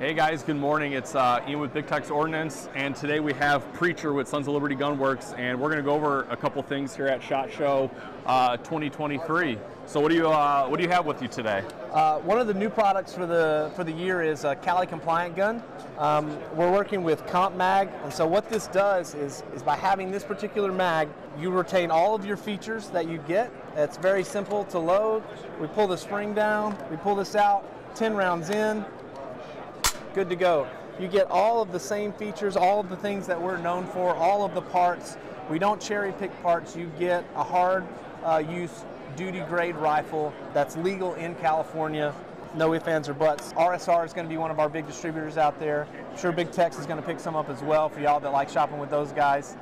Hey guys, good morning. It's uh, Ian with Big Tex Ordnance, and today we have Preacher with Sons of Liberty Gunworks, and we're going to go over a couple things here at Shot Show uh, 2023. So, what do you uh, what do you have with you today? Uh, one of the new products for the for the year is a Cali compliant gun. Um, we're working with Comp Mag, and so what this does is is by having this particular mag, you retain all of your features that you get. It's very simple to load. We pull the spring down, we pull this out, 10 rounds in, good to go. You get all of the same features, all of the things that we're known for, all of the parts. We don't cherry pick parts. You get a hard uh, use duty grade rifle that's legal in California. No ifs, ands, or buts. RSR is going to be one of our big distributors out there. I'm sure Big Tex is going to pick some up as well for y'all that like shopping with those guys.